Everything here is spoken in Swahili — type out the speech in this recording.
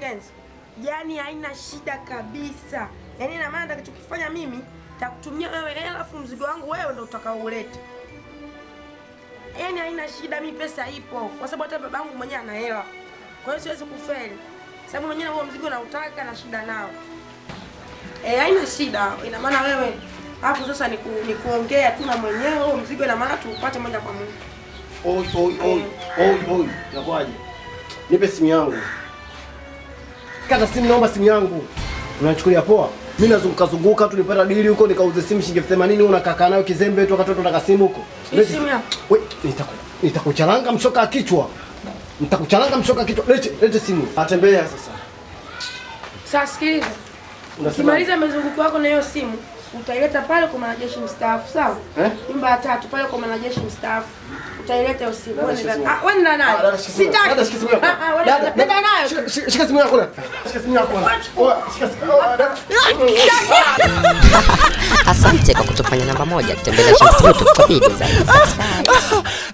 Kenzi, yani haina shida kabisa. Yani ina maana nitakachokifanya mimi takutumia wewe hela, alafu mzigo wangu wewe ndio utakaouleta. Yani haina shida, mi pesa ipo, kwa sababu hata babangu mwenyewe ana hela, kwa hiyo siwezi kufeli, sababu mwenyewe huo mzigo nautaka na shida nao. Eh, haina shida. Ina maana wewe hapo sasa ni, ku, ni kuongea tu na mwenyewe huo mzigo, ina maana tuupate moja kwa moja. Oi, oi, oi, oi, oi, nakwaje? Nipe simu yangu. Kata simu, naomba simu yangu. Unachukulia poa? Mimi nazunguka zunguka tu nipata dili huko nikauze simu shilingi elfu themanini unakaa nayo kizembe tu wakati unataka simu huko. Simu yako? Wewe nitaku nitakucharanga mshoka kichwa. Nitakuchalanga mshoka kichwa. Lete lete simu. Atembea sasa. Sasa sikiliza. Ukimaliza mzunguko yako na hiyo simu, utaileta pale kwa mwanajeshi mstaafu, sawa? Eh? Nyumba ya tatu pale kwa mwanajeshi mstaafu. Utaileta usiku. Wewe. Ah, Ah, nayo. dada, shika simu yako. Dada, shika simu yako. Ah, ah, wewe Dada, nayo. shika- simu yako na. Shika simu yako na. Shika simu. yako. Asante kwa kutufanya namba moja. Tembelea YouTube kwa video zaidi.